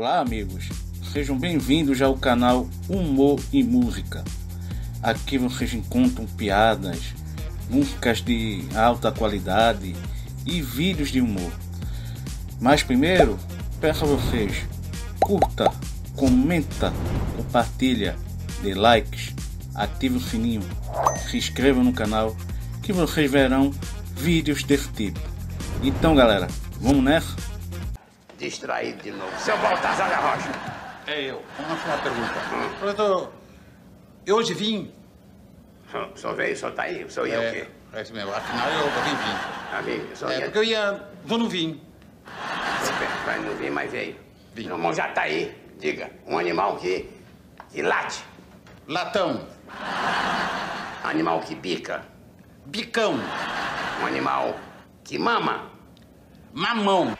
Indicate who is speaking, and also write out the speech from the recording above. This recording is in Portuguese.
Speaker 1: Olá, amigos. Sejam bem-vindos ao canal Humor e Música. Aqui vocês encontram piadas, músicas de alta qualidade e vídeos de humor. Mas primeiro, peço a vocês, curta, comenta, compartilha, dê likes, ative o sininho, se inscreva no canal que vocês verão vídeos desse tipo. Então galera, vamos nessa?
Speaker 2: Distraído de novo. Seu Baltazar da Rocha.
Speaker 3: É eu. Vamos fazer uma pergunta. Professor, eu hoje vim.
Speaker 2: O senhor veio, o senhor tá aí? O senhor ia o quê?
Speaker 3: É isso mesmo. Afinal, eu vim vim.
Speaker 2: Ah, vim. O senhor
Speaker 3: É,
Speaker 2: ia...
Speaker 3: porque eu ia. Vou no vim.
Speaker 2: Vai não vir, mas veio.
Speaker 3: Vim.
Speaker 2: Meu irmão já tá aí. Diga, um animal que, que late.
Speaker 3: Latão.
Speaker 2: Animal que pica.
Speaker 3: Bicão.
Speaker 2: Um animal que mama.
Speaker 3: Mamão.